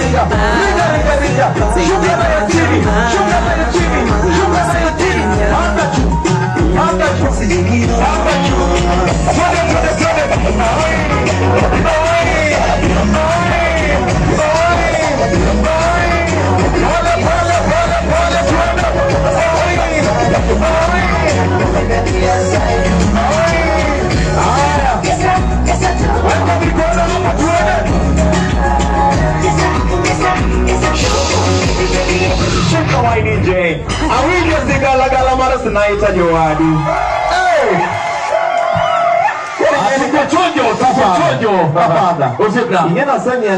Rita, linda Rita, shuka nayo chini, shuka nayo chini, shuka nayo chini, hapa juu, hapa juu, hapa juu, hapa juu. shika YDJ awinge zigalagala mara zinahitaji jowadi hey! asikuchonjo usichonjo hapana usienda